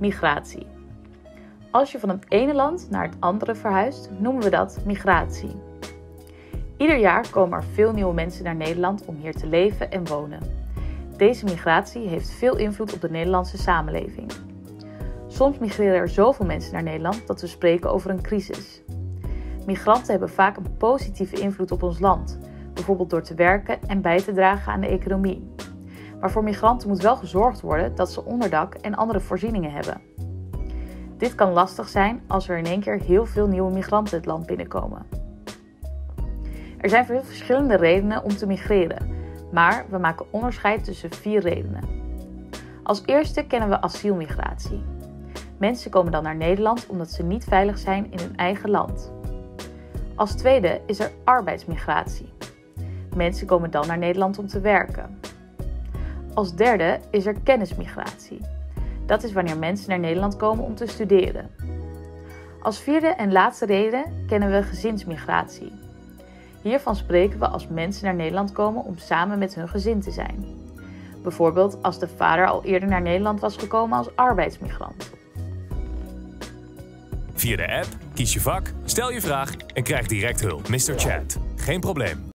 Migratie. Als je van het ene land naar het andere verhuist, noemen we dat migratie. Ieder jaar komen er veel nieuwe mensen naar Nederland om hier te leven en wonen. Deze migratie heeft veel invloed op de Nederlandse samenleving. Soms migreren er zoveel mensen naar Nederland dat we spreken over een crisis. Migranten hebben vaak een positieve invloed op ons land, bijvoorbeeld door te werken en bij te dragen aan de economie. Maar voor migranten moet wel gezorgd worden dat ze onderdak en andere voorzieningen hebben. Dit kan lastig zijn als er in één keer heel veel nieuwe migranten het land binnenkomen. Er zijn veel verschillende redenen om te migreren, maar we maken onderscheid tussen vier redenen. Als eerste kennen we asielmigratie. Mensen komen dan naar Nederland omdat ze niet veilig zijn in hun eigen land. Als tweede is er arbeidsmigratie. Mensen komen dan naar Nederland om te werken. Als derde is er kennismigratie. Dat is wanneer mensen naar Nederland komen om te studeren. Als vierde en laatste reden kennen we gezinsmigratie. Hiervan spreken we als mensen naar Nederland komen om samen met hun gezin te zijn. Bijvoorbeeld als de vader al eerder naar Nederland was gekomen als arbeidsmigrant. Via de app, kies je vak, stel je vraag en krijg direct hulp. Mr. Chat. Geen probleem.